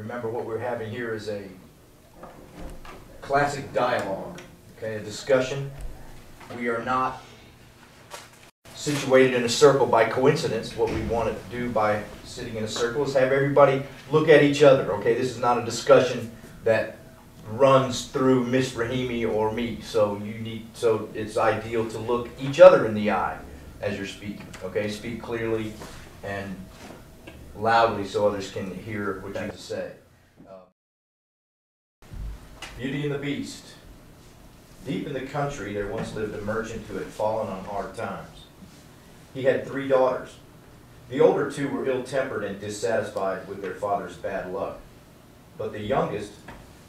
remember what we're having here is a classic dialogue, okay, a discussion. We are not situated in a circle by coincidence. What we want to do by sitting in a circle is have everybody look at each other, okay? This is not a discussion that runs through Miss Rahimi or me. So you need, so it's ideal to look each other in the eye as you're speaking, okay? Speak clearly and loudly so others can hear what you have to say. Uh, Beauty and the Beast. Deep in the country, there once lived a merchant who had fallen on hard times. He had three daughters. The older two were ill-tempered and dissatisfied with their father's bad luck. But the youngest,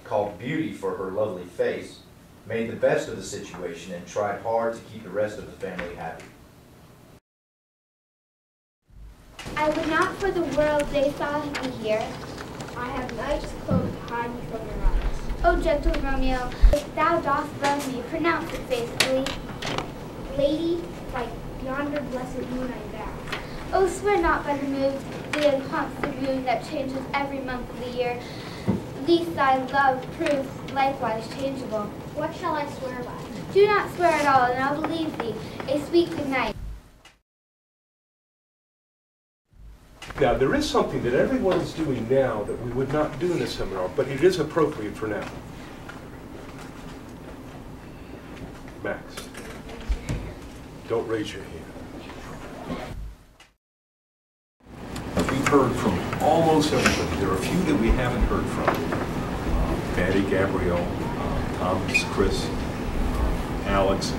called Beauty for her lovely face, made the best of the situation and tried hard to keep the rest of the family happy. I would not for the world they saw me here. I have night's cloak to hide me from your eyes. O gentle Romeo, if thou dost love me, pronounce it faithfully. Lady, like yonder blessed moon I vow. Oh, swear not by the moon, the inconstant moon that changes every month of the year. Least thy love proves likewise changeable. What shall I swear by? Do not swear at all, and I'll believe thee. A sweet good night. Now, there is something that everyone is doing now that we would not do in a seminar, but it is appropriate for now. Max, don't raise your hand. We've heard from almost everybody. There are a few that we haven't heard from. Uh, Patty, Gabrielle, uh, Thomas, Chris, uh, Alex,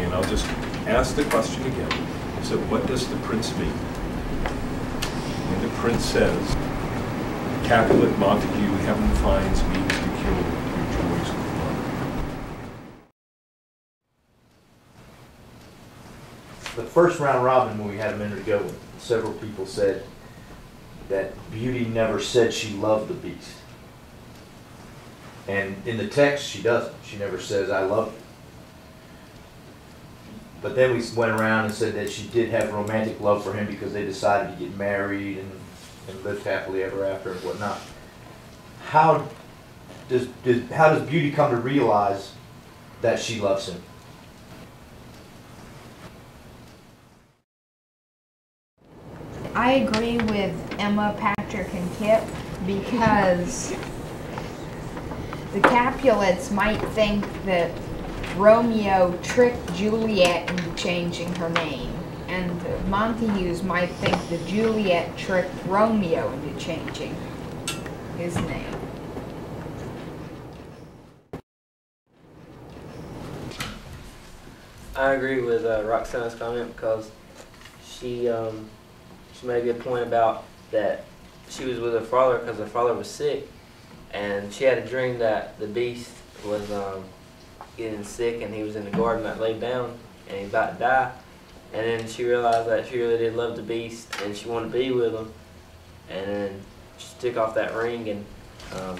and I'll just ask the question again. So what does the prince mean? When the prince says, Capulet Montague, heaven finds means to kill your joys with blood. The first round robin, when we had a minute ago, several people said that Beauty never said she loved the beast. And in the text, she doesn't. She never says, I love you. But then we went around and said that she did have romantic love for him because they decided to get married and, and lived happily ever after and whatnot. How does, does, how does Beauty come to realize that she loves him? I agree with Emma, Patrick, and Kip because the Capulets might think that Romeo tricked Juliet into changing her name, and the Montagues might think that Juliet tricked Romeo into changing his name. I agree with uh, Roxana's comment because she um, she made a good point about that she was with her father because her father was sick, and she had a dream that the beast was um, getting sick and he was in the garden that laid down and he about to die, and then she realized that she really did love the beast and she wanted to be with him, and then she took off that ring and um,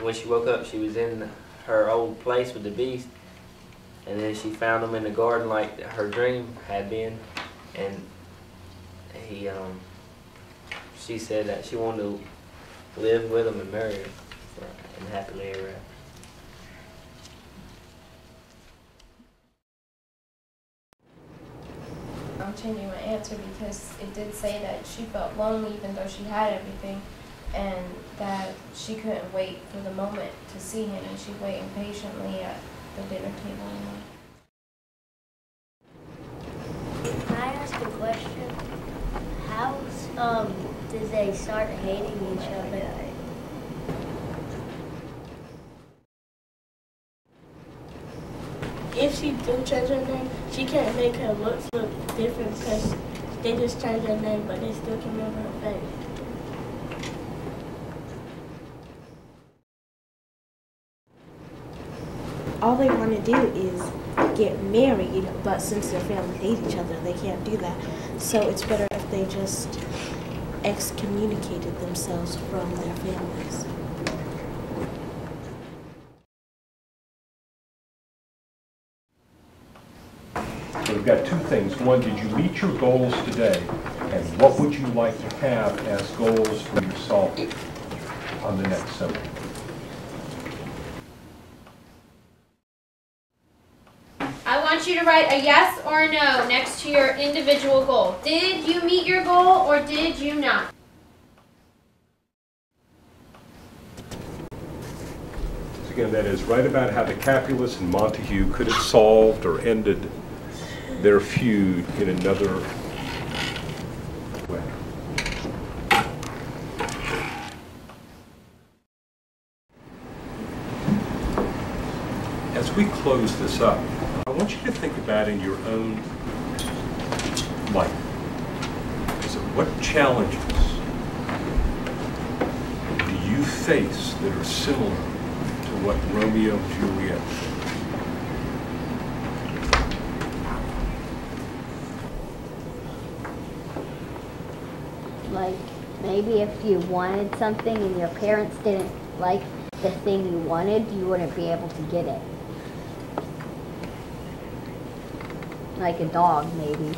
when she woke up she was in her old place with the beast. And then she found him in the garden like her dream had been, and he, um, she said that she wanted to live with him and marry him and happily ever after. Changing my answer because it did say that she felt lonely even though she had everything and that she couldn't wait for the moment to see him and she waited patiently at the dinner table. Can I ask a question? How um, did they start hating each other? If she do change her name, she can't make her looks look different because they just changed her name, but they still can remember her face. all they want to do is get married, but since their families hate each other, they can't do that. So it's better if they just excommunicated themselves from their families. So we've got two things. One, did you meet your goals today? And what would you like to have as goals for yourself on the next seminar. I want you to write a yes or a no next to your individual goal. Did you meet your goal or did you not? So Again, that is right about how the Capulets and Montague could have solved or ended their feud in another way. As we close this up, I want you to think about in your own life. It what challenges do you face that are similar to what Romeo and Juliet Like maybe if you wanted something and your parents didn't like the thing you wanted, you wouldn't be able to get it. Like a dog, maybe.